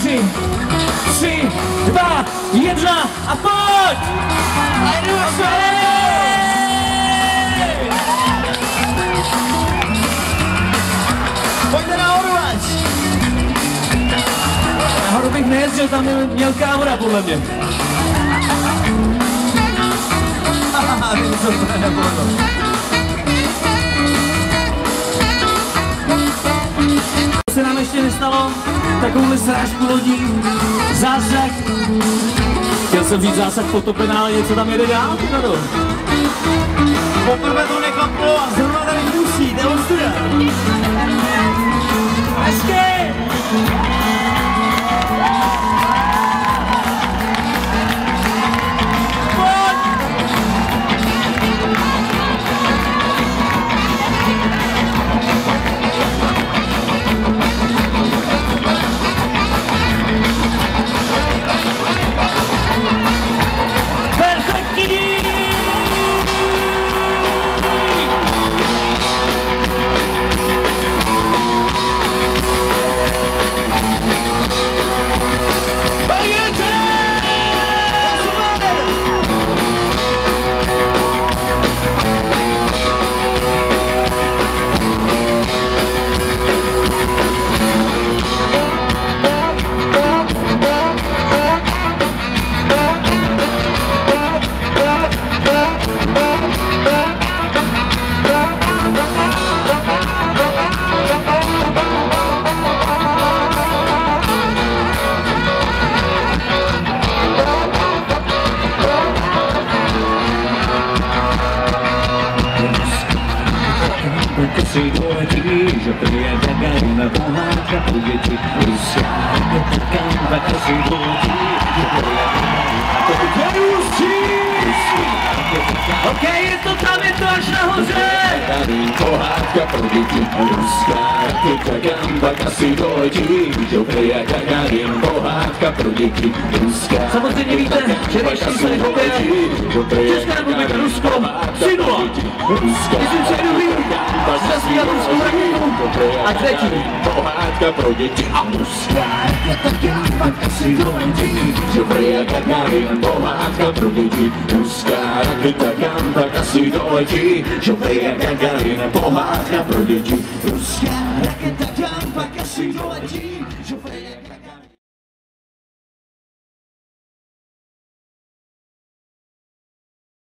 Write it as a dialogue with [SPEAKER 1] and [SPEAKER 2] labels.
[SPEAKER 1] čtyři, tři, dva, jedna a pojď! A jdu
[SPEAKER 2] Pojďte na Orvač!
[SPEAKER 1] Nahoru bych nejezdil, tam je měl kámora podle mě.
[SPEAKER 2] Haha, ty to úplně
[SPEAKER 1] se nám ještě nestalo, takovouhle srážku lodí, zásah. Chtěl jsem říct zásah potopená, ale něco tam jede dál, tyhle.
[SPEAKER 2] Poprvé to neklaplo a
[SPEAKER 3] si doletí, že prije Gagarina pohádka pro děti Ruská raketka, tak si doletí, že prije Gagarina to
[SPEAKER 1] Vedoucí! OK, je to tam, je to až nahoře!
[SPEAKER 3] Gagarin pohádka pro děti Ruská raketka, Gambaka si doletí, že prije Gagarin pohádka pro děti Ruská
[SPEAKER 1] Samozřejmě víte, že když jsme hokej, Česká republika, Rusko, 3-0. Myslím, že raketu. A třetí.
[SPEAKER 3] Pohádka pro děti a ruská raketa si doletí, že prije Gagarin pohádka pro děti ruská raketa Gambaka si doletí,